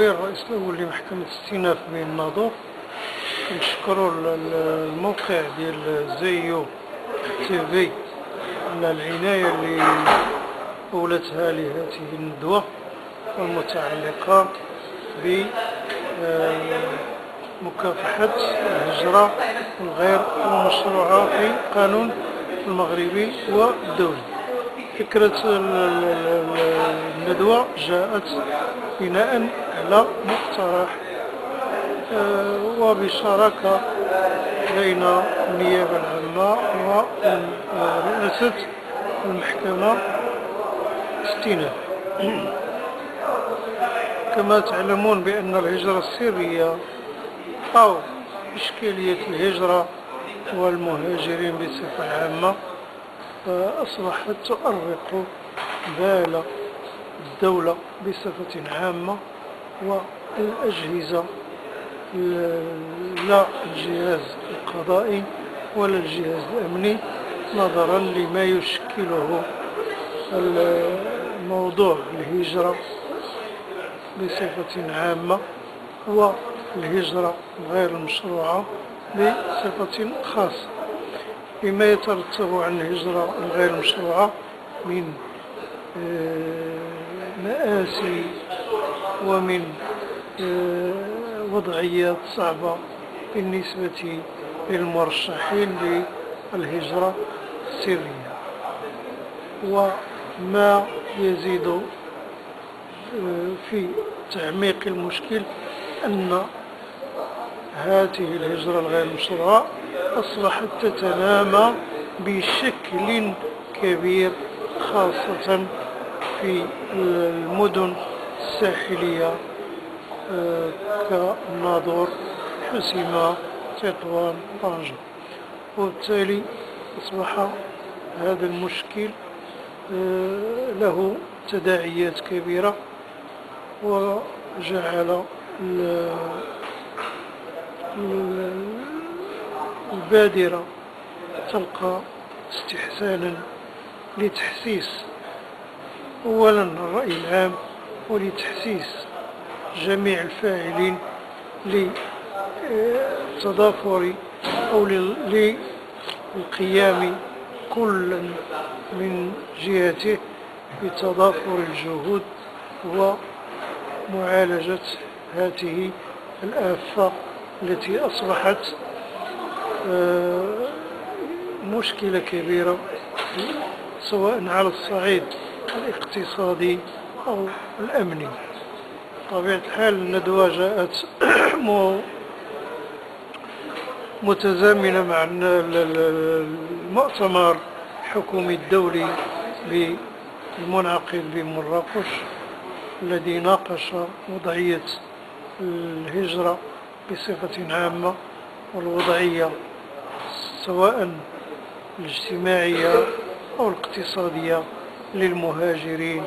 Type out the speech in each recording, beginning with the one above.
العلوي الرئيس الأول لمحكمة استئناف بين الناظور. كنشكروا الموقع ديال زيو تي في على العناية اللي أولتها لهذه الندوة والمتعلقة بمكافحة الهجرة الغير المشروعة في القانون المغربي والدولي. فكرة الندوة جاءت بناء على مقترح. آه، وبشراكة بين النيابة العامة ورئاسة المحكمة استئناف كما تعلمون بأن الهجرة السرية أو إشكالية الهجرة والمهاجرين بصفة عامة أصبحت تؤرق بال الدولة بصفة عامة. والأجهزة لا الجهاز القضائي ولا الجهاز الأمني نظرا لما يشكله الموضوع. الهجرة بصفة عامة والهجرة غير المشروعة بصفة خاصة. بما يترتب عن الهجرة الغير مشروعة من آه، مآسي ومن آه، وضعيات صعبة بالنسبة للمرشحين للهجرة السرية. وما يزيد آه، في تعميق المشكل أن هذه الهجرة الغير مشروعة أصبحت تتنامى بشكل كبير خاصة في المدن الساحلية آه، كالناظور حسيمة تطوان طنجة. وبالتالي أصبح هذا المشكل آه، له تداعيات كبيرة وجعل البادرة تلقى استحسانا لتحسيس أولا الرأي العام ولتحسيس جميع الفاعلين للتضافر أو للقيام كل من جهته بتضافر الجهود ومعالجة هذه الآفة التي أصبحت آه، مشكلة كبيرة سواء على الصعيد الاقتصادي أو الأمني. طبيعة الحال الندوة جاءت متزامنة مع المؤتمر الحكومي الدولي المنعقد بمراكش الذي ناقش وضعية الهجرة بصفة عامة والوضعية سواء الاجتماعية أو الاقتصادية للمهاجرين.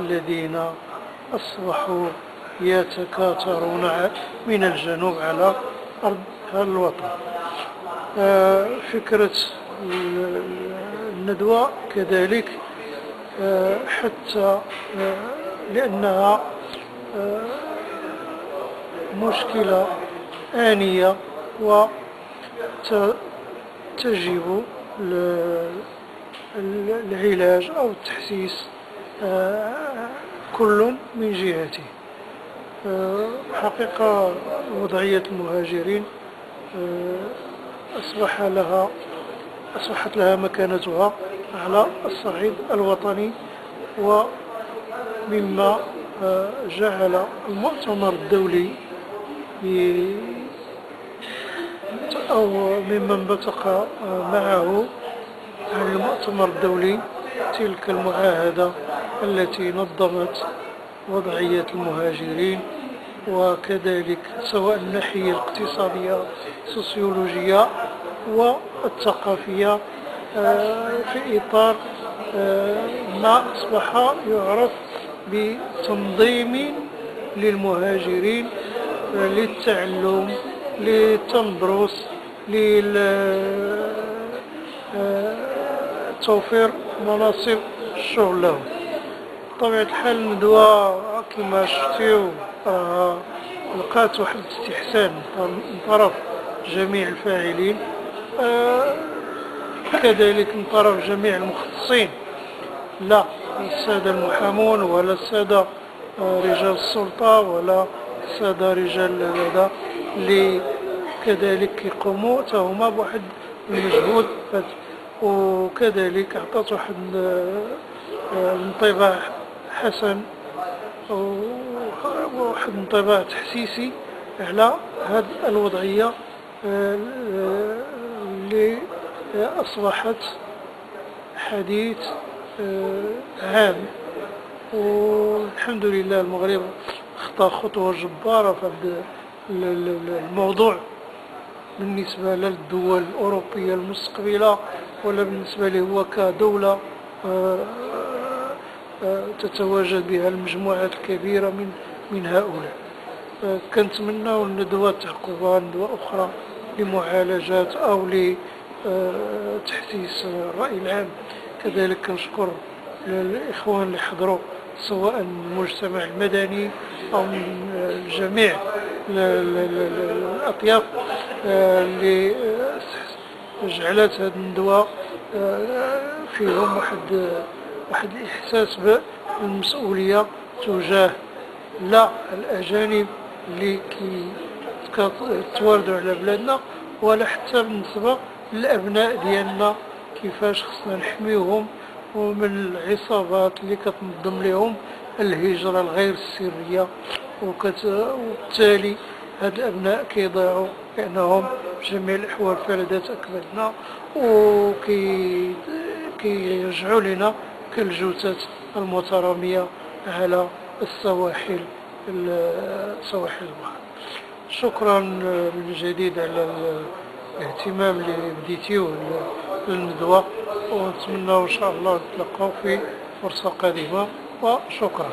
الذين أصبحوا يتكاثرون من الجنوب على أرض الوطن. آه، فكرة الندوة كذلك آه، حتى آه، لأنها مشكلة آنية وتجب العلاج أو التحسيس كل من جهته. آه، حقيقة وضعية المهاجرين آه، أصبح لها أصبحت لها مكانتها على الصعيد الوطني ومما جعل المؤتمر الدولي أو ممن بتق معه عن المؤتمر الدولي تلك المعاهدة. التي نظمت وضعية المهاجرين وكذلك سواء الناحية الاقتصادية السوسيولوجية والثقافية آه، في إطار آه، ما أصبح يعرف بتنظيم للمهاجرين آه، للتعلم للتندرس لتوفير مناصب الشغل لهم بطبيعة الحال الندوة كما شفتيو راه لقات واحد الاستحسان من طرف جميع الفاعلين. آه، كذلك من طرف جميع المختصين. لا السادة المحامون ولا السادة آه، رجال السلطة ولا السادة رجال هذا اللي كذلك يقوموا حتى هما بواحد المجهود. وكذلك عطات واحد الانطباع حسن وواحد الانطباع تحسيسي على هذه الوضعية آه، اللي أصبحت حديث آه، عام. والحمد لله المغرب خطى خطوة جبارة في الموضوع بالنسبة للدول الأوروبية المستقبلة ولا بالنسبة له هو كدولة آه، آه، تتواجد بها المجموعات الكبيرة من من هؤلاء. آه، كنتمنى الندوة تعقبها ندوة أخرى لمعالجات أو لتحسيس الرأي العام. كذلك كنشكر الإخوان اللي حضروا سواء من المجتمع المدني أو من جميع الأطياف اللي جعلت هذه الندوة فيهم واحد واحد الإحساس بالمسؤولية تجاه لا الأجانب اللي كيتواردوا على بلادنا ولا حتى بالنسبة للأبناء ديالنا. كيفاش خصنا نحميوهم ومن العصابات اللي كتنظم لهم الهجرة الغير السرية وبالتالي هاد الأبناء كيضيعوا لأنهم بجميع الأحوال فلذات أكبادنا وكي كيرجعوا لنا كالجثث المترامية على السواحل سواحل البحر. شكرا من جديد على الاهتمام اللي بديتيوه للندوة ونتمنى إن شاء الله نتلقاو في فرصة قادمة وشكرا.